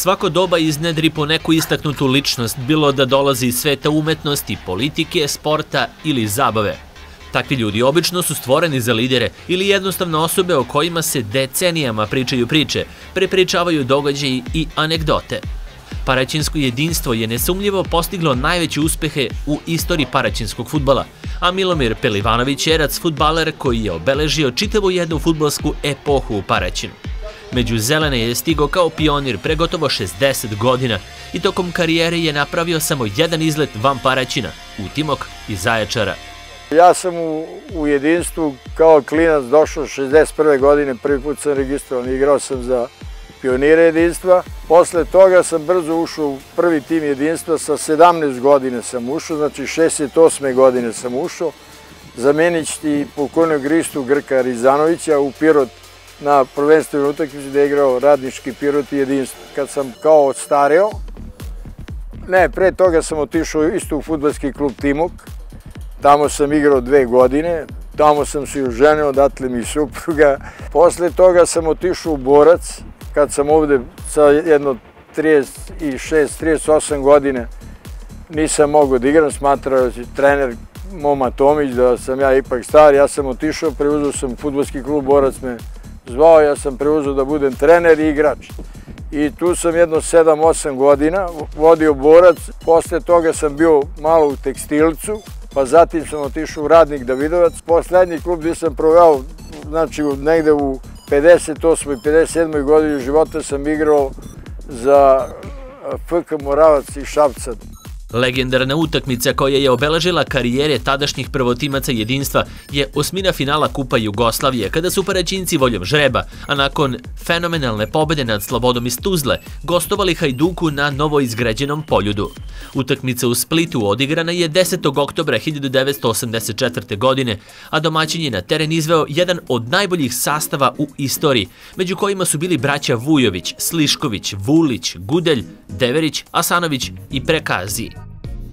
Svako doba iznedri po neku istaknutu ličnost, bilo da dolazi iz sveta umetnosti, politike, sporta ili zabave. Takvi ljudi obično su stvoreni za lidere ili jednostavno osobe o kojima se decenijama pričaju priče, prepričavaju događaji i anegdote. Paraćinsko jedinstvo je nesumljivo postiglo najveće uspehe u istoriji paraćinskog futbala, a Milomir Pelivanović je rac futbaler koji je obeležio čitavu jednu futbalsku epohu u Paraćinu. Među zelene je stigo kao pionir pre gotovo 60 godina i tokom karijere je napravio samo jedan izlet van Paraćina, u Timok i Zaječara. Ja sam u, jedinstvu kao klinac došao 61. godine, prvi put sam registrovan, igrao sam za pionire jedinstva. Posle toga sam brzo ušao u prvi tim jedinstva, sa 17 godine sam ušao, znači 68. godine sam ušao, zamenići pokojnog Gristu Grka Rizanovića u Pirot na prvenstvenoj utakmici gde je igrao radnički Pirot i jedinstvo. Kad sam kao odstareo, ne, pre toga sam otišao isto u futbalski klub Timok, tamo sam igrao dve godine, tamo sam se uženio, odatle mi supruga. Posle toga sam otišao u Borac, kad sam ovde sa jedno 36-38 godine nisam mogao da igram, smatrao da trener Moma Tomić da sam ja ipak star, ja sam otišao, preuzeo sam futbolski klub Borac me zvao, ja sam preuzeo da budem trener i igrač. I tu sam jedno 7-8 godina vodio borac, posle toga sam bio malo u tekstilcu, pa zatim sam otišao u Radnik Davidovac. Poslednji klub gde sam proveo, znači negde u 58. i 57. godini života sam igrao za FK Moravac i Šapca. Legendarna utakmica koja je obeležila karijere tadašnjih prvotimaca jedinstva je osmina finala Kupa Jugoslavije, kada su paraćinci voljom žreba, a nakon fenomenalne pobede nad Slobodom iz Tuzle, gostovali Hajduku na novoizgrađenom poljudu. Utakmica u Splitu odigrana je 10. oktobra 1984. godine, a domaćin je na teren izveo jedan od najboljih sastava u istoriji, među kojima su bili braća Vujović, Slišković, Vulić, Gudelj, Deverić, Asanović i Prekazi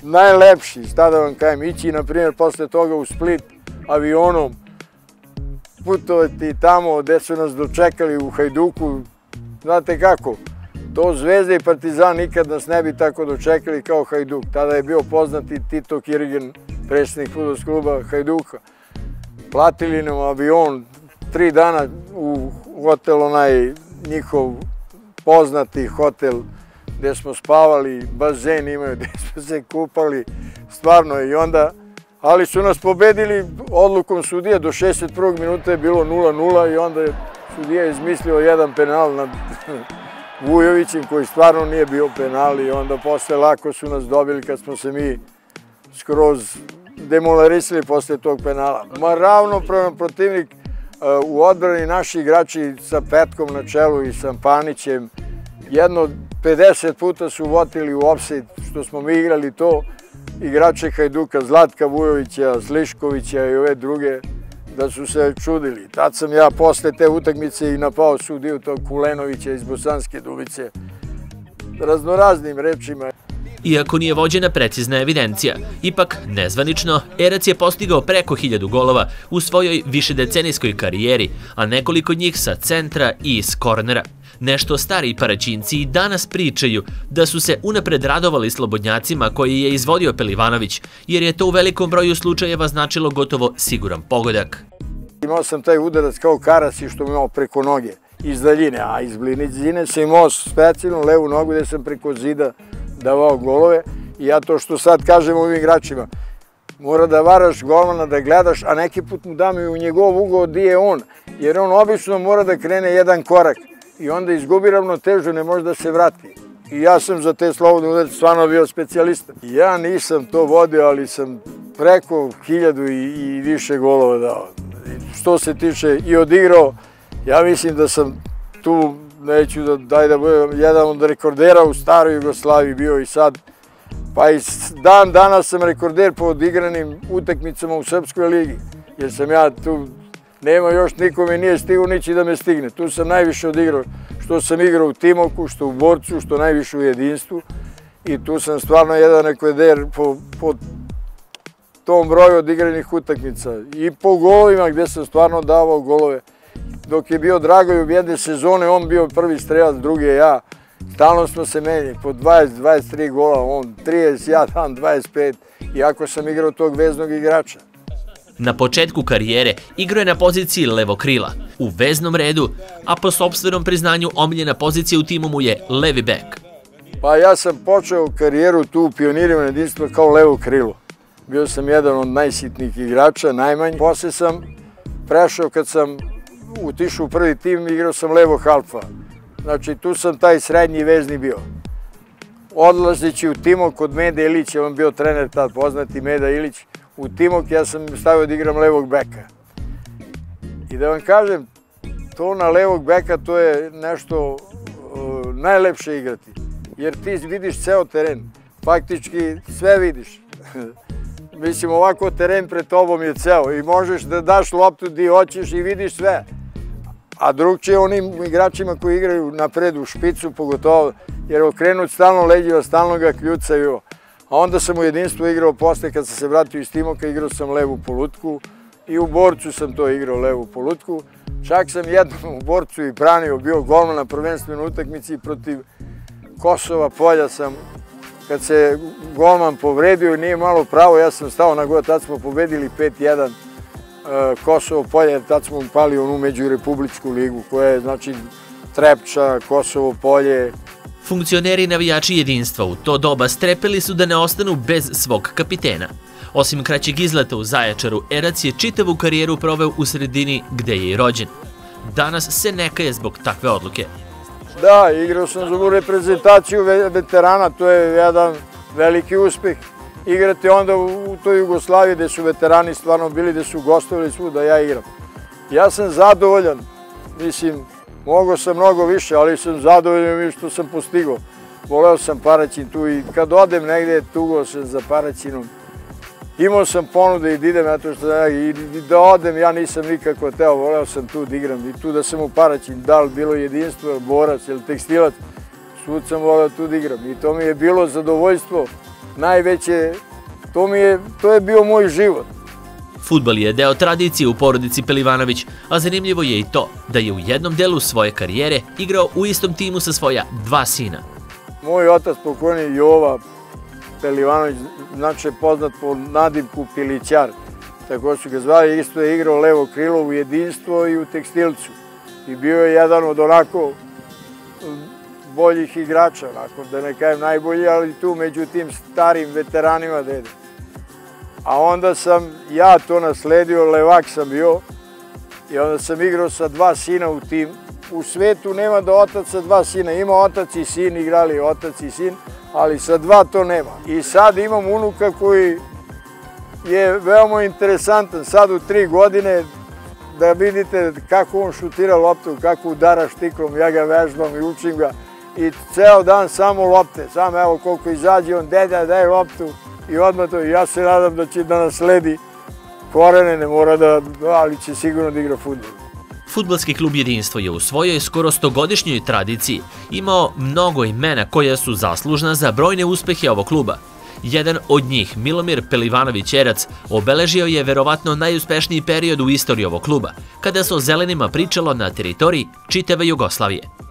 najlepši, šta da vam kajem, ići, na primjer, posle toga u Split avionom, putovati tamo gde su nas dočekali u Hajduku, znate kako, to Zvezda i Partizan nikad nas ne bi tako dočekali kao Hajduk. Tada je bio poznati Tito Kirgen, predsjednik futbolskog kluba Hajduka. Platili nam avion tri dana u hotel, onaj njihov poznati hotel gde smo spavali, bazen imaju gde smo se kupali, stvarno i onda, ali su nas pobedili odlukom sudija, do 61. minuta je bilo 0-0 i onda je sudija izmislio jedan penal nad Vujovićem koji stvarno nije bio penal i onda posle lako su nas dobili kad smo se mi skroz demolarisali posle tog penala. Ma ravno protivnik uh, u odbrani naši igrači sa Petkom na čelu i sa Panićem jedno 50 puta su votili u offside što smo mi igrali to igrače Hajduka, Zlatka Vujovića, Sliškovića i ove druge da su se čudili. Tad sam ja posle te utakmice i napao sudiju tog Kulenovića iz Bosanske Dubice raznoraznim rečima. Iako nije vođena precizna evidencija, ipak nezvanično, Erac je postigao preko hiljadu golova u svojoj višedecenijskoj karijeri, a nekoliko njih sa centra i iz kornera. Nešto stari paraćinci i danas pričaju da su se unapred radovali slobodnjacima koji je izvodio Pelivanović, jer je to u velikom broju slučajeva značilo gotovo siguran pogodak. Imao sam taj udarac kao karasi što mi imao preko noge iz daljine, a iz blizine sam imao specijalnu levu nogu gde sam preko zida davao golove i ja to što sad kažem ovim igračima, mora da varaš golmana, da gledaš, a neki put mu dam i u njegov ugao gdje je on, jer on obično mora da krene jedan korak i onda izgubi ravnotežu, ne može da se vrati. I ja sam za te slobodne udarce stvarno bio specijalista. Ja nisam to vodio, ali sam preko hiljadu i, i više golova dao. Što se tiče i odigrao, ja mislim da sam tu, neću da daj da budem jedan od rekordera u staroj Jugoslaviji bio i sad. Pa i dan danas sam rekorder po odigranim utakmicama u Srpskoj ligi, jer sam ja tu nema još nikome nije stigo nići da me stigne. Tu sam najviše odigrao, što sam igrao u Timoku, što u Borcu, što najviše u jedinstvu i tu sam stvarno jedan rekveder po, po tom broju odigranih utakmica i po golovima gde sam stvarno davao golove. Dok je bio Dragoljub jedne sezone, on bio prvi strelac, drugi je ja Stalno smo se menili, po 20-23 gola, on 30, ja dan 25, iako sam igrao tog veznog igrača. Na početku karijere igrao je na poziciji levo krila, u veznom redu, a po sobstvenom priznanju omiljena pozicija u timu mu je levi bek. Pa ja sam počeo karijeru tu u pionirima jedinstva kao levo krilo. Bio sam jedan od najsitnijih igrača, najmanji. Posle sam prešao kad sam utišao u prvi tim, igrao sam levo halfa. Znači tu sam taj srednji vezni bio. Odlazeći u Timok kod Meda Ilića, on bio trener tad poznati Meda Ilić, u Timok ja sam stavio da igram levog beka. I da vam kažem, to na levog beka to je nešto uh, najlepše igrati. Jer ti vidiš ceo teren, faktički sve vidiš. Mislim, ovako teren pred tobom je ceo i možeš da daš loptu di hoćeš i vidiš sve. A drugčije onim igračima koji igraju napred u špicu, pogotovo, jer okrenut stalno leđiva, stalno ga kljucaju. A onda sam u jedinstvu igrao posle kad sam se vratio iz Timoka, igrao sam levu polutku i u borcu sam to igrao levu polutku. Čak sam jednom u borcu i branio, bio golman na prvenstvenoj utakmici protiv Kosova polja sam, kad se golman povredio nije malo pravo, ja sam stao na god, tad smo pobedili 5-1 e, Kosovo polje, jer tad smo pali onu među Republičku ligu, koja je, znači, Trepča, Kosovo polje, Funkcioneri navijači jedinstva u to doba strepeli su da ne ostanu bez svog kapitena. Osim kraćeg izleta u Zajačaru, Erac je čitavu karijeru proveo u sredini gde je i rođen. Danas se neka je zbog takve odluke. Da, igrao sam za reprezentaciju veterana, to je jedan veliki uspeh. Igrati onda u toj Jugoslaviji gde su veterani stvarno bili, gde su gostovali svuda, ja igram. Ja sam zadovoljan, mislim, Mogo sam mnogo više, ali sam zadovoljan što sam postigao. Voleo sam Paraćin tu i kad odem negde, tugao sam za Paraćinom. Imao sam ponude i da idem, zato što da, i da odem, ja nisam nikako teo, voleo sam tu da igram i tu da sam u Paraćin, da li bilo jedinstvo, borac ili tekstilac, svud sam voleo tu da igram i to mi je bilo zadovoljstvo najveće, to, mi je, to je bio moj život. Futbal je deo tradicije u porodici Pelivanović, a zanimljivo je i to da je u jednom delu svoje karijere igrao u istom timu sa svoja dva sina. Moj otac pokojni Jova Pelivanović, znači poznat po nadimku Pilićar, tako su ga zvali, isto je igrao levo krilo u jedinstvo i u tekstilcu. I bio je jedan od onako boljih igrača, onako, da ne kajem najbolji, ali tu među tim starim veteranima dede a onda sam ja to nasledio, levak sam bio. I onda sam igrao sa dva sina u tim. U svetu nema da otac sa dva sina, ima otac i sin, igrali otac i sin, ali sa dva to nema. I sad imam unuka koji je veoma interesantan, sad u tri godine da vidite kako on šutira loptu, kako udara štiklom, ja ga vežbam i učim ga. I ceo dan samo lopte, samo evo koliko izađe on, deda daj loptu, i odmah to, ja se nadam da će da nasledi korene, ne mora da, ali će sigurno da igra futbol. Futbalski klub Jedinstvo je u svojoj skoro stogodišnjoj tradiciji imao mnogo imena koja su zaslužna za brojne uspehe ovog kluba. Jedan od njih, Milomir Pelivanović-Erac, obeležio je verovatno najuspešniji period u istoriji ovog kluba, kada se o zelenima pričalo na teritoriji čitave Jugoslavije.